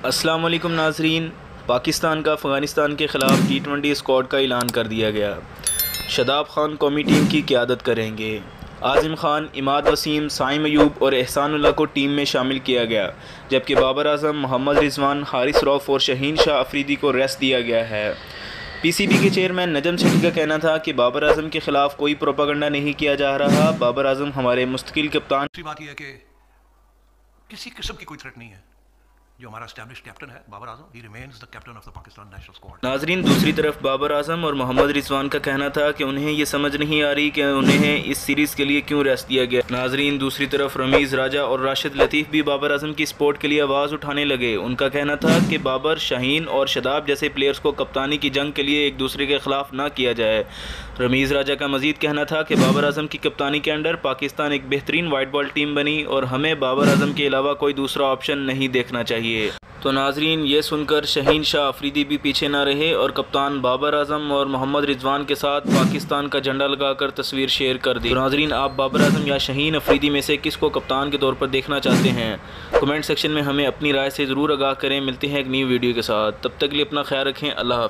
अस्सलाम वालेकुम नाजरीन, पाकिस्तान का अफ़गानिस्तान के ख़िलाफ़ टी ट्वेंटी स्क्वाड का ऐलान कर दिया गया। शदाब खान कौमी टीम की क़्यादत करेंगे। आज़िम खान, इमाद वसीम, साइम अयूब और एहसानुल्लाह को टीम में शामिल किया गया, जबकि बाबर आज़म, मोहम्मद रिजवान, हारिस रौफ और शहीन शाह अफरीदी को रेस्ट दिया गया है। पीसीबी के चेयरमैन नजम सेठी का कहना था कि बाबर आज़म के ख़िलाफ़ कोई प्रोपागंडा नहीं किया जा रहा। बाबर आज़म हमारे मुस्तकिल कप्तान बात यह है कि किसी किस्म की कोई थ्रेट नहीं है। जो हमारा स्टैब्लिश कैप्टन है, बाबर आज़म ही remains the captain of the Pakistan national squad नाजरीन, दूसरी तरफ़ बाबर आज़म और मोहम्मद रिजवान का कहना था कि उन्हें ये समझ नहीं आ रही कि उन्हें इस सीरीज़ के लिए क्यों रेस्ट दिया गया। नाजरीन, दूसरी तरफ़ रमीज़ राजा और राशिद लतीफ़ भी बाबर आज़म की स्पोर्ट के लिए आवाज़ उठाने लगे। उनका कहना था कि बाबर, शाहीन और शदाब जैसे प्लेयर्स को कप्तानी की जंग के लिए एक दूसरे के ख़िलाफ़ ना किया जाए। रमीज़ राजा का मजीद कहना था कि बाबर आज़म की कप्तानी के अंडर पाकिस्तान एक बेहतरीन वाइट बॉल टीम बनी और हमें बाबर आज़म के अलावा कोई दूसरा ऑप्शन नहीं देखना चाहिए। तो नाजरीन, ये सुनकर शहीन शाह अफरीदी भी पीछे ना रहे और कप्तान बाबर आज़म और मोहम्मद रिजवान के साथ पाकिस्तान का झंडा लगाकर तस्वीर शेयर कर दी। तो नाजरीन, आप बाबर आज़म या शहीन अफरीदी में से किस को कप्तान के तौर पर देखना चाहते हैं? कमेंट सेक्शन में हमें अपनी राय से ज़रूर आगाह करें। मिलते हैं एक नई वीडियो के साथ। तब तक लिए अपना ख्याल रखें। अल्लाह